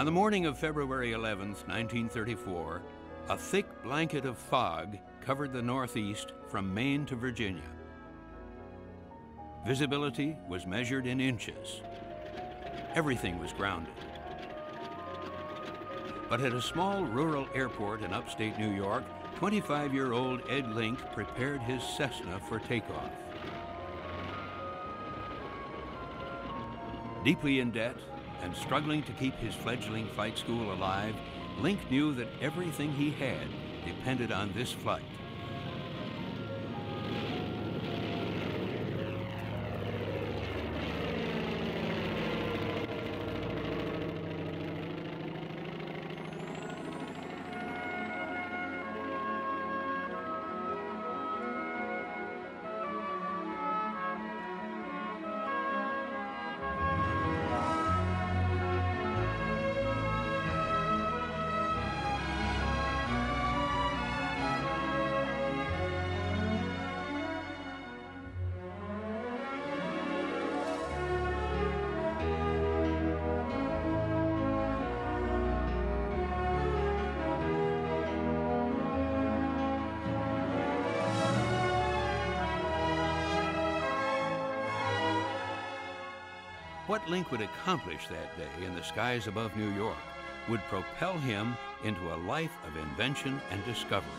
On the morning of February 11, 1934, a thick blanket of fog covered the Northeast from Maine to Virginia. Visibility was measured in inches. Everything was grounded. But at a small rural airport in upstate New York, 25-year-old Ed Link prepared his Cessna for takeoff. Deeply in debt and struggling to keep his fledgling flight school alive, Link knew that everything he had depended on this flight. What Link would accomplish that day in the skies above New York would propel him into a life of invention and discovery.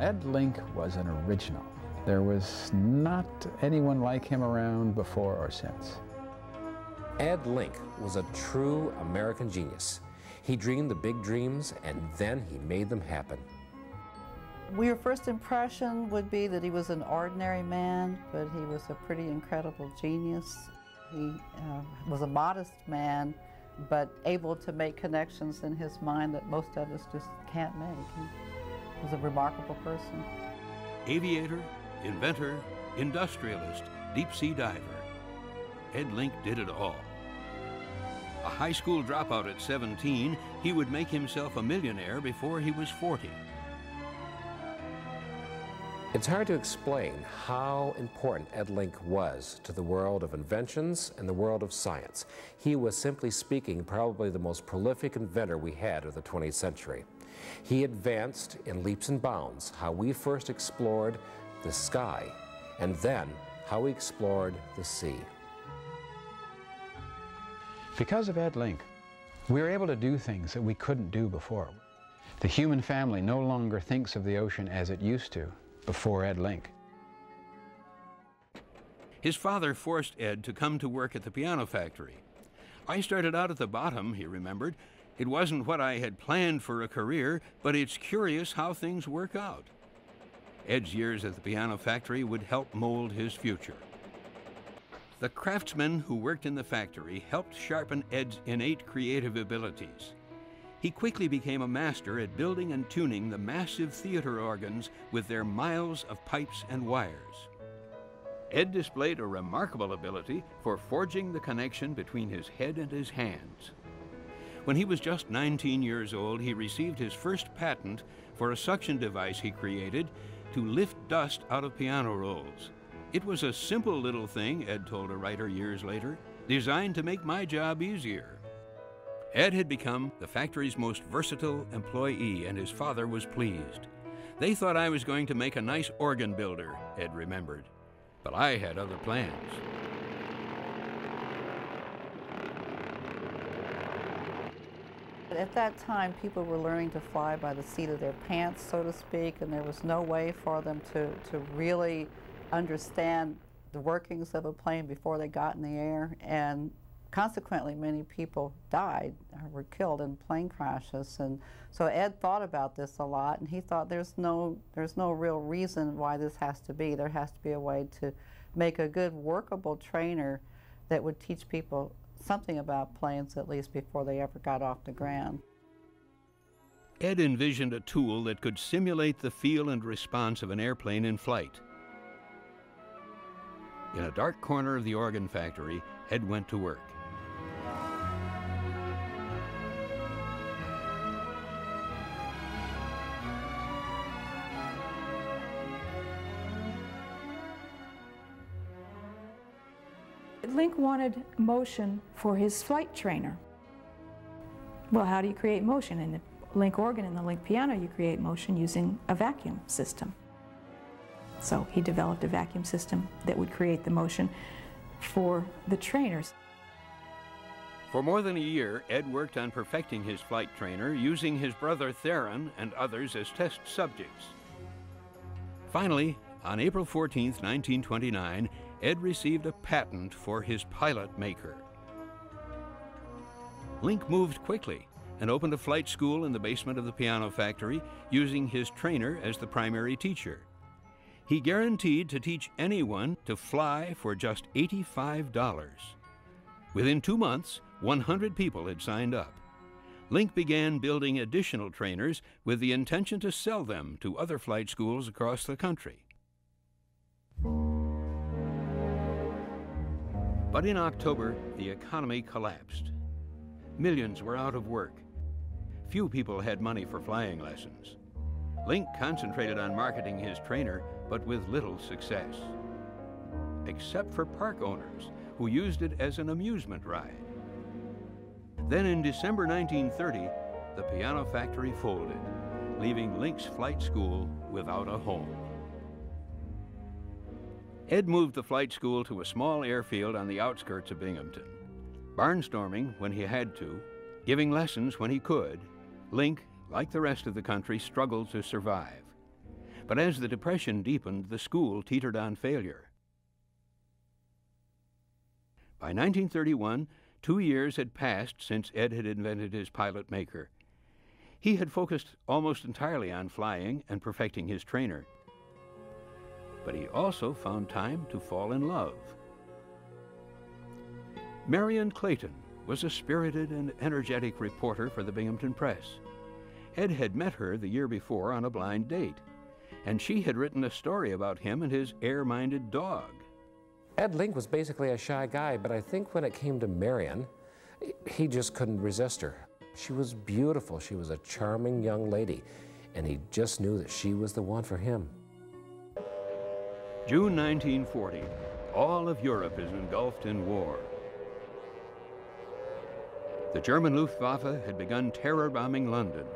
Ed Link was an original. There was not anyone like him around before or since. Ed Link was a true American genius. He dreamed the big dreams and then he made them happen. Your first impression would be that he was an ordinary man, but he was a pretty incredible genius. He uh, was a modest man, but able to make connections in his mind that most of us just can't make. He was a remarkable person. Aviator, inventor, industrialist, deep sea diver. Ed Link did it all. A high school dropout at 17, he would make himself a millionaire before he was 40. It's hard to explain how important Ed Link was to the world of inventions and the world of science. He was, simply speaking, probably the most prolific inventor we had of the 20th century. He advanced in leaps and bounds how we first explored the sky and then how we explored the sea. Because of Ed Link, we were able to do things that we couldn't do before. The human family no longer thinks of the ocean as it used to before Ed Link. His father forced Ed to come to work at the piano factory. I started out at the bottom, he remembered. It wasn't what I had planned for a career, but it's curious how things work out. Ed's years at the piano factory would help mold his future. The craftsmen who worked in the factory helped sharpen Ed's innate creative abilities. He quickly became a master at building and tuning the massive theater organs with their miles of pipes and wires. Ed displayed a remarkable ability for forging the connection between his head and his hands. When he was just 19 years old, he received his first patent for a suction device he created to lift dust out of piano rolls. It was a simple little thing, Ed told a writer years later, designed to make my job easier. Ed had become the factory's most versatile employee, and his father was pleased. They thought I was going to make a nice organ builder, Ed remembered. But I had other plans. At that time, people were learning to fly by the seat of their pants, so to speak, and there was no way for them to, to really understand the workings of a plane before they got in the air. And consequently, many people died or were killed in plane crashes. And so Ed thought about this a lot, and he thought there's no, there's no real reason why this has to be. There has to be a way to make a good workable trainer that would teach people something about planes at least before they ever got off the ground. Ed envisioned a tool that could simulate the feel and response of an airplane in flight. In a dark corner of the organ factory, Ed went to work. Link wanted motion for his flight trainer. Well, how do you create motion? In the Link organ and the Link piano, you create motion using a vacuum system. So he developed a vacuum system that would create the motion for the trainers. For more than a year, Ed worked on perfecting his flight trainer using his brother Theron and others as test subjects. Finally, on April 14, 1929, Ed received a patent for his pilot maker. Link moved quickly and opened a flight school in the basement of the piano factory using his trainer as the primary teacher. He guaranteed to teach anyone to fly for just $85. Within two months, 100 people had signed up. Link began building additional trainers with the intention to sell them to other flight schools across the country. But in October, the economy collapsed. Millions were out of work. Few people had money for flying lessons. Link concentrated on marketing his trainer, but with little success. Except for park owners, who used it as an amusement ride. Then in December 1930, the piano factory folded, leaving Link's flight school without a home. Ed moved the flight school to a small airfield on the outskirts of Binghamton. Barnstorming when he had to, giving lessons when he could, Link, like the rest of the country, struggled to survive. But as the Depression deepened, the school teetered on failure. By 1931, two years had passed since Ed had invented his pilot maker. He had focused almost entirely on flying and perfecting his trainer. But he also found time to fall in love. Marion Clayton was a spirited and energetic reporter for the Binghamton Press. Ed had met her the year before on a blind date, and she had written a story about him and his air minded dog. Ed Link was basically a shy guy, but I think when it came to Marion, he just couldn't resist her. She was beautiful, she was a charming young lady, and he just knew that she was the one for him. June 1940, all of Europe is engulfed in war. The German Luftwaffe had begun terror bombing London.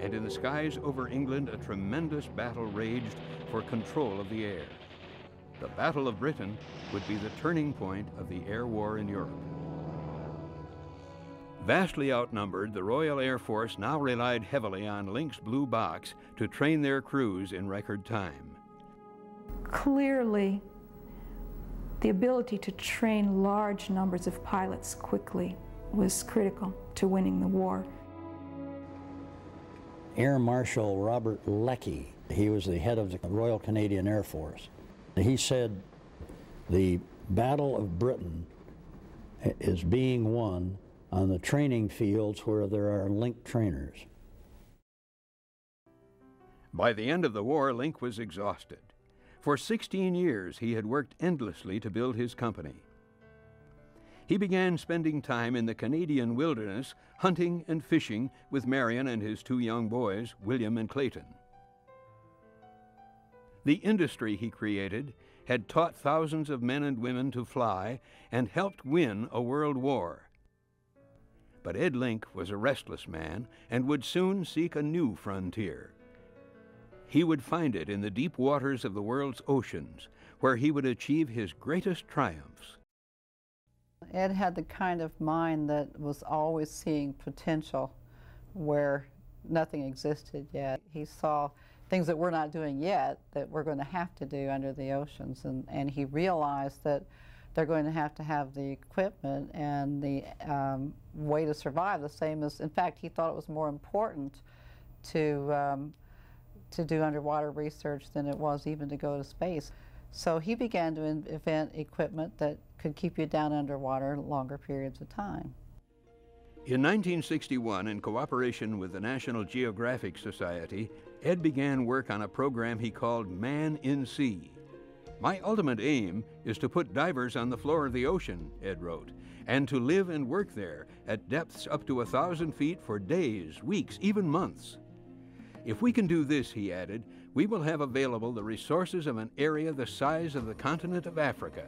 And in the skies over England, a tremendous battle raged for control of the air. The Battle of Britain would be the turning point of the air war in Europe. Vastly outnumbered, the Royal Air Force now relied heavily on Link's Blue Box to train their crews in record time. Clearly, the ability to train large numbers of pilots quickly was critical to winning the war. Air Marshal Robert Leckie, he was the head of the Royal Canadian Air Force. He said the Battle of Britain is being won on the training fields where there are Link trainers. By the end of the war, Link was exhausted. For 16 years, he had worked endlessly to build his company. He began spending time in the Canadian wilderness, hunting and fishing with Marion and his two young boys, William and Clayton. The industry he created had taught thousands of men and women to fly and helped win a world war. But Ed Link was a restless man and would soon seek a new frontier. He would find it in the deep waters of the world's oceans, where he would achieve his greatest triumphs. Ed had the kind of mind that was always seeing potential where nothing existed yet. He saw things that we're not doing yet that we're going to have to do under the oceans, and, and he realized that they're going to have to have the equipment and the um, way to survive the same as, in fact, he thought it was more important to um, to do underwater research than it was even to go to space. So he began to invent equipment that could keep you down underwater longer periods of time. In 1961, in cooperation with the National Geographic Society, Ed began work on a program he called Man in Sea. My ultimate aim is to put divers on the floor of the ocean, Ed wrote, and to live and work there at depths up to a thousand feet for days, weeks, even months. If we can do this, he added, we will have available the resources of an area the size of the continent of Africa.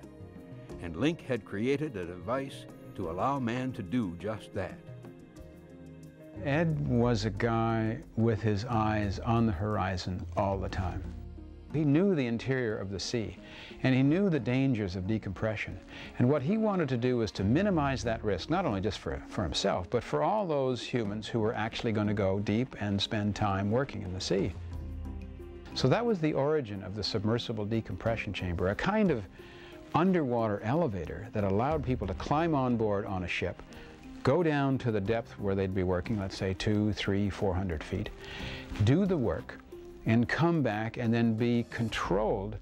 And Link had created a device to allow man to do just that. Ed was a guy with his eyes on the horizon all the time. He knew the interior of the sea, and he knew the dangers of decompression. And what he wanted to do was to minimize that risk, not only just for, for himself, but for all those humans who were actually going to go deep and spend time working in the sea. So that was the origin of the submersible decompression chamber, a kind of underwater elevator that allowed people to climb on board on a ship, go down to the depth where they'd be working, let's say two, three, four hundred feet, do the work, and come back and then be controlled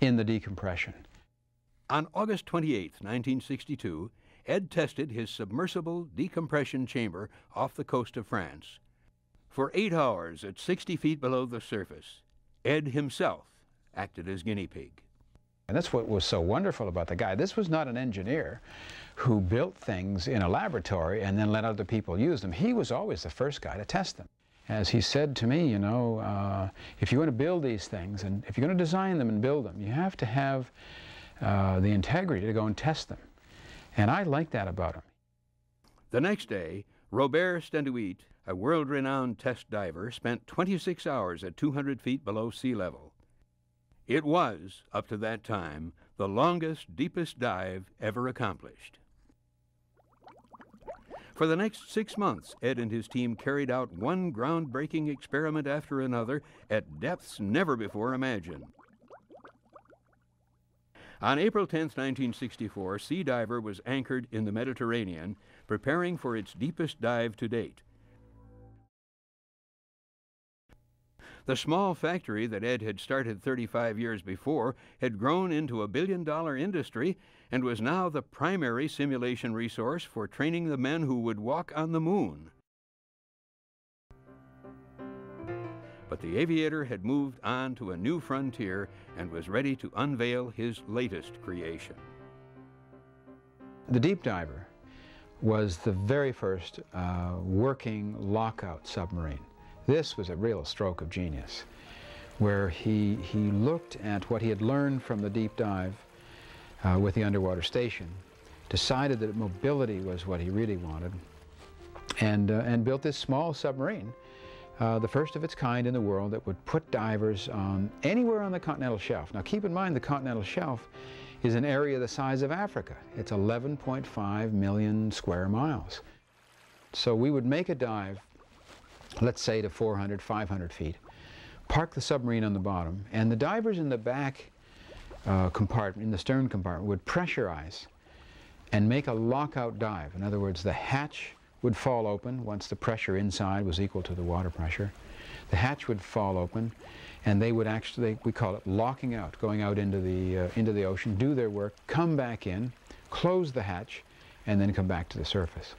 in the decompression. On August 28, 1962, Ed tested his submersible decompression chamber off the coast of France. For eight hours at 60 feet below the surface, Ed himself acted as guinea pig. And that's what was so wonderful about the guy. This was not an engineer who built things in a laboratory and then let other people use them. He was always the first guy to test them as he said to me, you know, uh, if you want to build these things and if you're going to design them and build them, you have to have uh, the integrity to go and test them. And I like that about him. The next day, Robert Sténuit, a world-renowned test diver, spent 26 hours at 200 feet below sea level. It was, up to that time, the longest, deepest dive ever accomplished. For the next six months, Ed and his team carried out one groundbreaking experiment after another at depths never before imagined. On April 10, 1964, Sea Diver was anchored in the Mediterranean, preparing for its deepest dive to date. The small factory that Ed had started 35 years before had grown into a billion dollar industry and was now the primary simulation resource for training the men who would walk on the moon. But the aviator had moved on to a new frontier and was ready to unveil his latest creation. The deep diver was the very first uh, working lockout submarine. This was a real stroke of genius, where he, he looked at what he had learned from the deep dive uh, with the underwater station, decided that mobility was what he really wanted, and, uh, and built this small submarine, uh, the first of its kind in the world that would put divers on anywhere on the continental shelf. Now keep in mind the continental shelf is an area the size of Africa. It's 11.5 million square miles. So we would make a dive, let's say to 400, 500 feet, park the submarine on the bottom, and the divers in the back uh, compartment, in the stern compartment, would pressurize and make a lockout dive. In other words, the hatch would fall open once the pressure inside was equal to the water pressure. The hatch would fall open, and they would actually, we call it locking out, going out into the, uh, into the ocean, do their work, come back in, close the hatch, and then come back to the surface.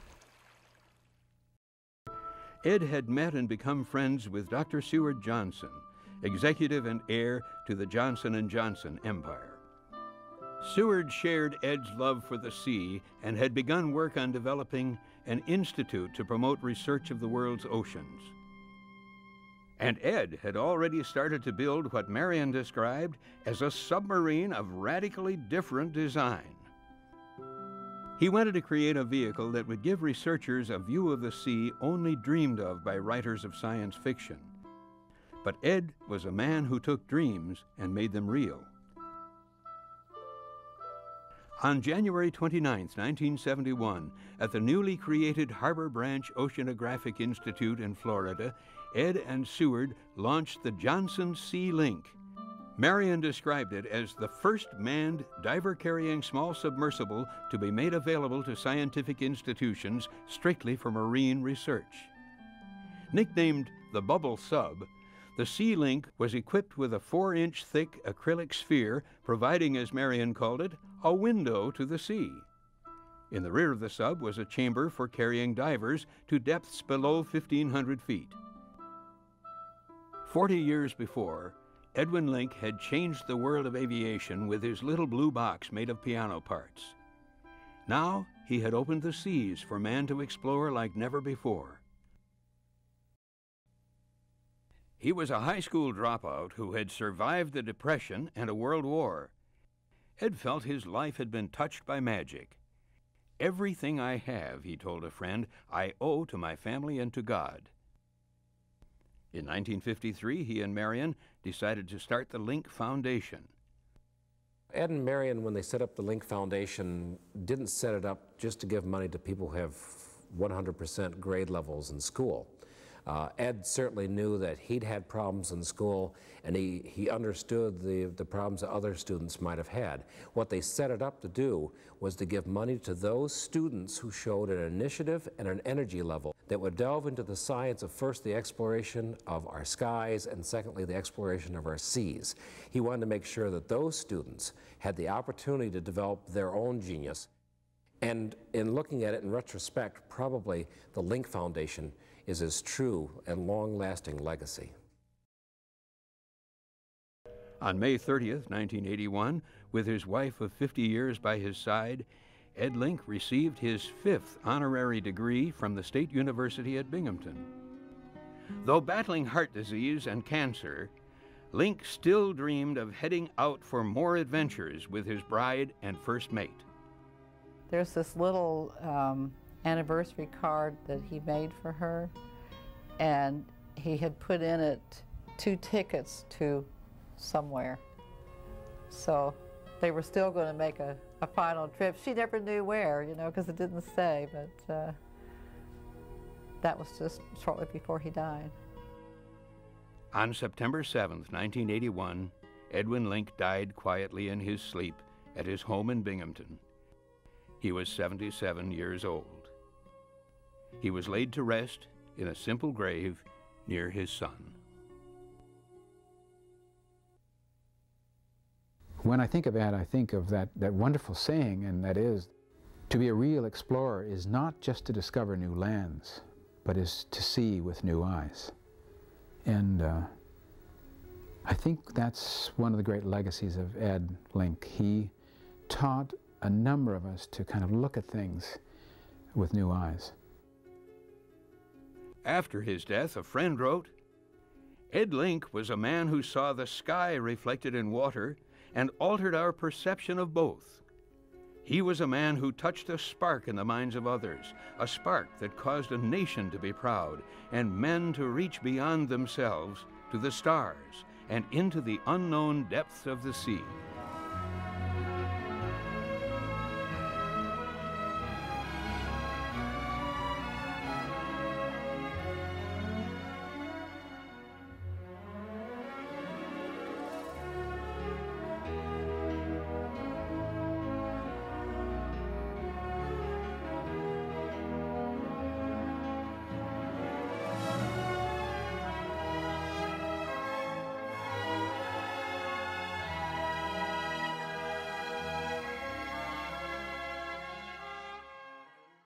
Ed had met and become friends with Dr. Seward Johnson, executive and heir to the Johnson & Johnson empire. Seward shared Ed's love for the sea and had begun work on developing an institute to promote research of the world's oceans. And Ed had already started to build what Marion described as a submarine of radically different design. He wanted to create a vehicle that would give researchers a view of the sea only dreamed of by writers of science fiction. But Ed was a man who took dreams and made them real. On January 29, 1971, at the newly created Harbor Branch Oceanographic Institute in Florida, Ed and Seward launched the Johnson Sea Link. Marion described it as the first manned diver carrying small submersible to be made available to scientific institutions strictly for marine research. Nicknamed the Bubble Sub, the Sea Link was equipped with a four inch thick acrylic sphere, providing, as Marion called it, a window to the sea. In the rear of the sub was a chamber for carrying divers to depths below 1,500 feet. Forty years before, Edwin Link had changed the world of aviation with his little blue box made of piano parts. Now he had opened the seas for man to explore like never before. He was a high school dropout who had survived the Depression and a world war. Ed felt his life had been touched by magic. Everything I have, he told a friend, I owe to my family and to God. In 1953, he and Marion decided to start the Link Foundation. Ed and Marion, when they set up the Link Foundation, didn't set it up just to give money to people who have 100% grade levels in school. Uh, Ed certainly knew that he'd had problems in school and he, he understood the, the problems that other students might have had. What they set it up to do was to give money to those students who showed an initiative and an energy level that would delve into the science of first the exploration of our skies and secondly the exploration of our seas. He wanted to make sure that those students had the opportunity to develop their own genius. And in looking at it in retrospect, probably the Link Foundation is his true and long-lasting legacy. On May 30th, 1981, with his wife of 50 years by his side, Ed Link received his fifth honorary degree from the State University at Binghamton. Though battling heart disease and cancer, Link still dreamed of heading out for more adventures with his bride and first mate. There's this little um, anniversary card that he made for her, and he had put in it two tickets to somewhere. So they were still going to make a, a final trip. She never knew where, you know, because it didn't say, but uh, that was just shortly before he died. On September 7th, 1981, Edwin Link died quietly in his sleep at his home in Binghamton. He was 77 years old. He was laid to rest in a simple grave near his son. When I think of Ed, I think of that, that wonderful saying, and that is, to be a real explorer is not just to discover new lands, but is to see with new eyes. And uh, I think that's one of the great legacies of Ed Link. He taught a number of us to kind of look at things with new eyes. After his death, a friend wrote, Ed Link was a man who saw the sky reflected in water and altered our perception of both. He was a man who touched a spark in the minds of others, a spark that caused a nation to be proud and men to reach beyond themselves to the stars and into the unknown depths of the sea.